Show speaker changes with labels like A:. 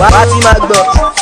A: wá ti máa gbọ́.